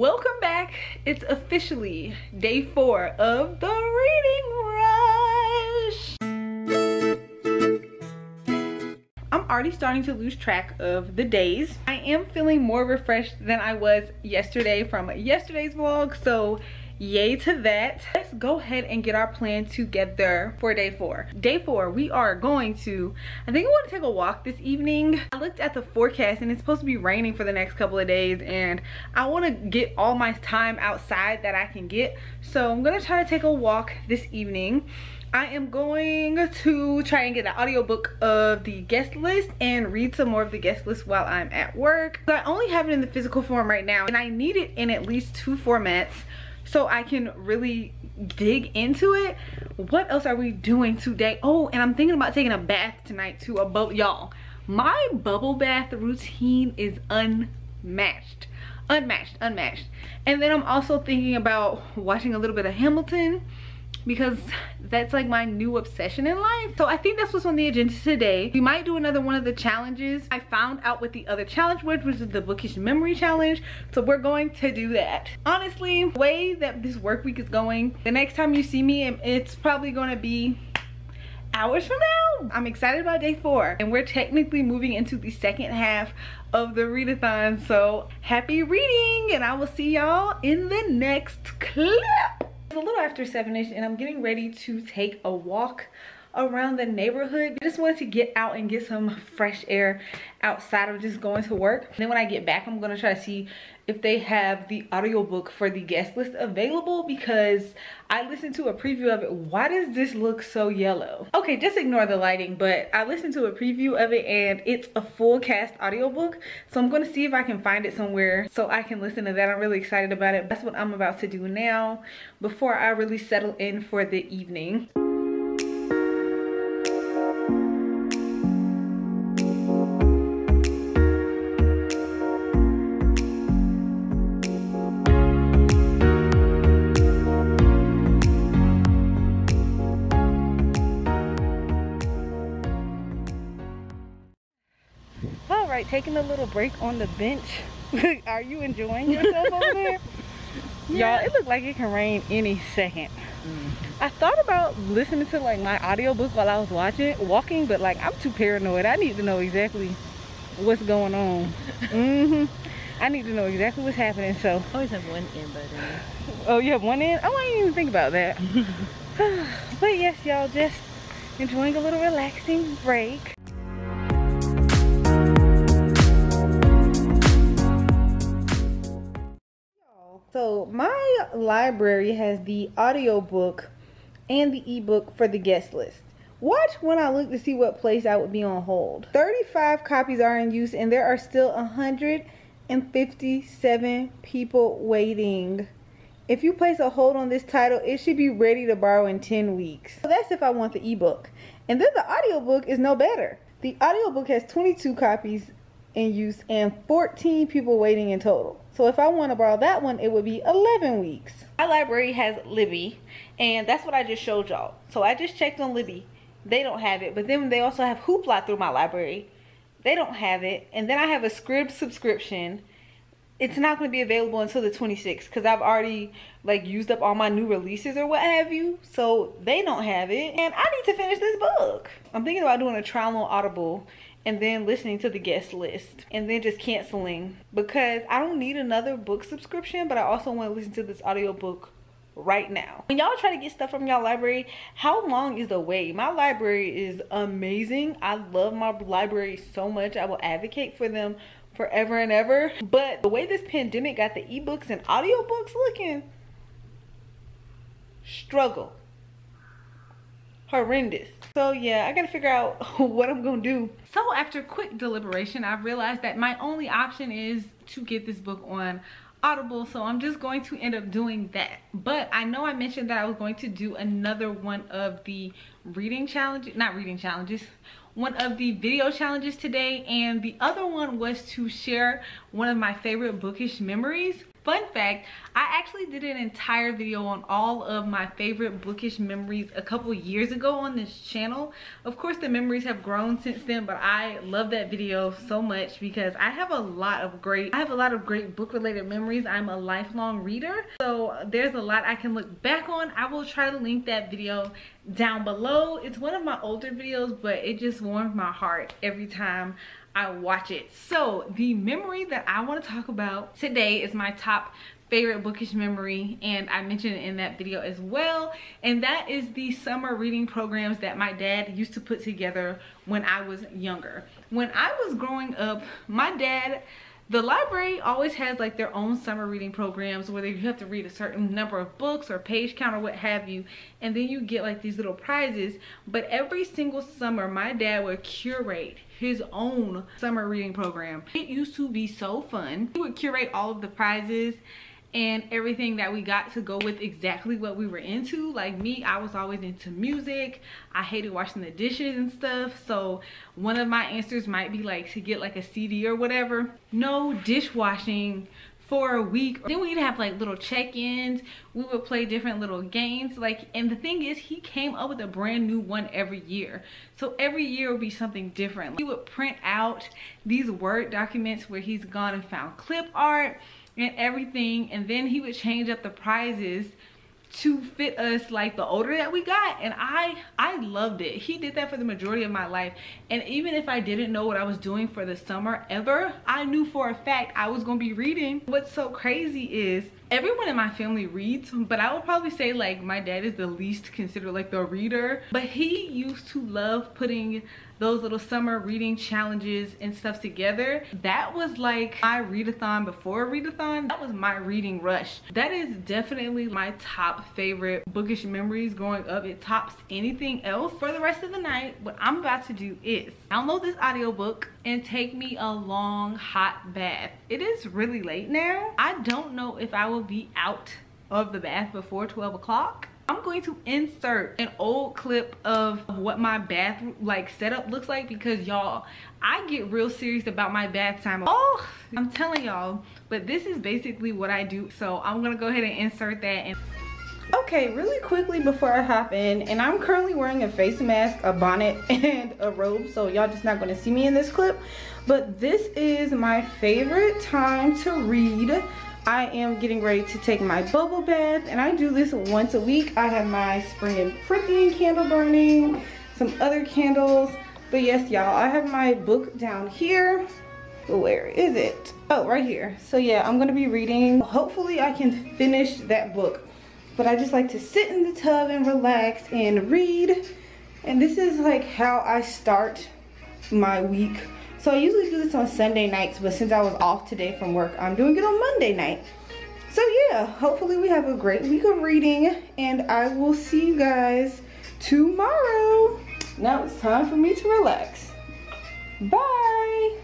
Welcome back. It's officially day four of the reading rush. I'm already starting to lose track of the days. I am feeling more refreshed than I was yesterday from yesterday's vlog, so yay to that. Let's go ahead and get our plan together for day four. Day four we are going to i think i want to take a walk this evening. I looked at the forecast and it's supposed to be raining for the next couple of days and i want to get all my time outside that i can get. So i'm gonna try to take a walk this evening. I am going to try and get an audiobook of the guest list and read some more of the guest list while I'm at work. I only have it in the physical form right now and I need it in at least two formats so I can really dig into it. What else are we doing today? Oh, and I'm thinking about taking a bath tonight too. A bubble, y'all. My bubble bath routine is unmatched. Unmatched, unmatched. And then I'm also thinking about watching a little bit of Hamilton because that's like my new obsession in life. So i think that's what's on the agenda today. We might do another one of the challenges. I found out what the other challenge was which is the bookish memory challenge. So we're going to do that. Honestly the way that this work week is going the next time you see me it's probably going to be hours from now. I'm excited about day four and we're technically moving into the second half of the readathon. So happy reading and i will see y'all in the next clip a little after 7ish and I'm getting ready to take a walk around the neighborhood. I just wanted to get out and get some fresh air outside of just going to work. And then when I get back, I'm gonna try to see if they have the audiobook for the guest list available because I listened to a preview of it. Why does this look so yellow? Okay, just ignore the lighting, but I listened to a preview of it and it's a full cast audiobook. So I'm gonna see if I can find it somewhere so I can listen to that. I'm really excited about it. That's what I'm about to do now before I really settle in for the evening. Right taking a little break on the bench. Are you enjoying yourself over there? Yeah. y'all it looked like it can rain any second. Mm. i thought about listening to like my audiobook while i was watching walking but like i'm too paranoid. I need to know exactly what's going on. Mm -hmm. i need to know exactly what's happening so. I always have one in by then oh you have one in? Oh i didn't even think about that. But yes y'all just enjoying a little relaxing break So my library has the audiobook and the ebook for the guest list. Watch when I look to see what place I would be on hold. 35 copies are in use and there are still 157 people waiting. If you place a hold on this title, it should be ready to borrow in 10 weeks. So that's if I want the ebook. And then the audiobook is no better. The audiobook has 22 copies in use and 14 people waiting in total. So if I want to borrow that one, it would be 11 weeks. My library has Libby, and that's what I just showed y'all. So I just checked on Libby. They don't have it, but then they also have Hoopla through my library. They don't have it. And then I have a Scribd subscription. It's not going to be available until the 26th because I've already like used up all my new releases or what have you. So they don't have it. And I need to finish this book. I'm thinking about doing a trial on Audible and then listening to the guest list and then just canceling because I don't need another book subscription but I also want to listen to this audiobook right now. When y'all try to get stuff from y'all library, how long is the wait? My library is amazing. I love my library so much. I will advocate for them forever and ever. But the way this pandemic got the ebooks and audiobooks looking, struggle horrendous. So yeah, I gotta figure out what I'm gonna do. So after quick deliberation, I've realized that my only option is to get this book on Audible. So I'm just going to end up doing that. But I know I mentioned that I was going to do another one of the reading challenges, not reading challenges, one of the video challenges today and the other one was to share one of my favorite bookish memories Fun fact, I actually did an entire video on all of my favorite bookish memories a couple years ago on this channel. Of course, the memories have grown since then, but I love that video so much because I have a lot of great, I have a lot of great book related memories. I'm a lifelong reader, so there's a lot I can look back on. I will try to link that video down below. It's one of my older videos, but it just warms my heart every time I watch it. So the memory that I want to talk about today is my top favorite bookish memory and I mentioned it in that video as well and that is the summer reading programs that my dad used to put together when I was younger. When I was growing up, my dad the library always has like their own summer reading programs where you have to read a certain number of books or page count or what have you and then you get like these little prizes. But every single summer my dad would curate his own summer reading program. It used to be so fun. He would curate all of the prizes and everything that we got to go with exactly what we were into. Like me i was always into music. I hated washing the dishes and stuff. So one of my answers might be like to get like a cd or whatever. No dishwashing for a week. Then we'd have like little check-ins. We would play different little games. Like and the thing is he came up with a brand new one every year. So every year would be something different. He would print out these word documents where he's gone and found clip art and everything and then he would change up the prizes to fit us like the older that we got and i i loved it. He did that for the majority of my life and even if i didn't know what i was doing for the summer ever i knew for a fact i was gonna be reading. What's so crazy is everyone in my family reads but i would probably say like my dad is the least considered like the reader but he used to love putting those little summer reading challenges and stuff together. That was like my readathon before readathon. That was my reading rush. That is definitely my top favorite bookish memories growing up. It tops anything else for the rest of the night. What i'm about to do is download this audiobook and take me a long hot bath. It is really late now. I don't know if i will be out of the bath before 12 o'clock I'm going to insert an old clip of what my bath like setup looks like because y'all, I get real serious about my bath time. Oh, I'm telling y'all, but this is basically what I do. So I'm gonna go ahead and insert that. And okay, really quickly before I hop in, and I'm currently wearing a face mask, a bonnet, and a robe. So y'all just not gonna see me in this clip. But this is my favorite time to read I am getting ready to take my bubble bath and I do this once a week. I have my spring and prickling candle burning, some other candles. But yes, y'all, I have my book down here. Where is it? Oh, right here. So yeah, I'm gonna be reading. Hopefully I can finish that book. But I just like to sit in the tub and relax and read. And this is like how I start my week so I usually do this on Sunday nights, but since I was off today from work, I'm doing it on Monday night. So yeah, hopefully we have a great week of reading and I will see you guys tomorrow. Now it's time for me to relax. Bye.